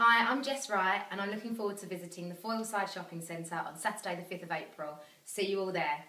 Hi, I'm Jess Wright and I'm looking forward to visiting the Foyleside Shopping Centre on Saturday the 5th of April. See you all there.